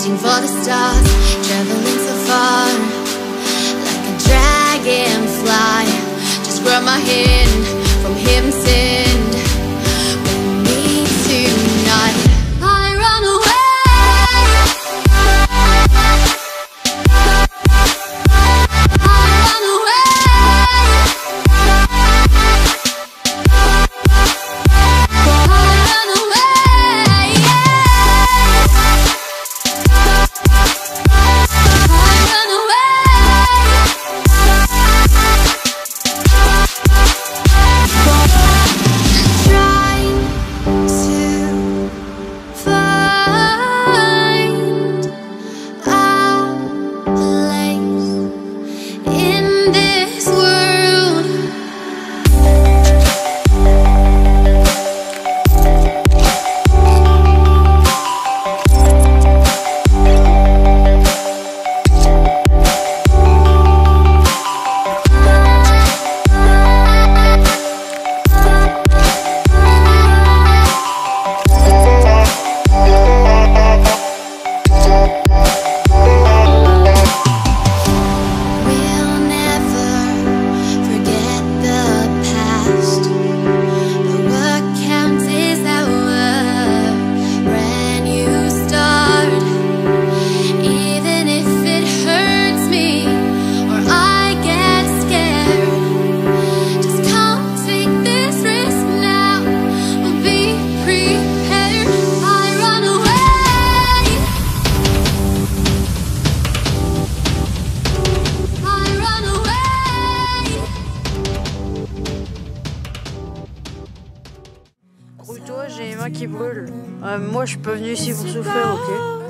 reaching for the stars, traveling so far, like a dragonfly. Just grab my hand. şimdi Toi, j'ai les mains qui brûlent. Euh, moi, je suis pas venue ici pour souffrir, ok.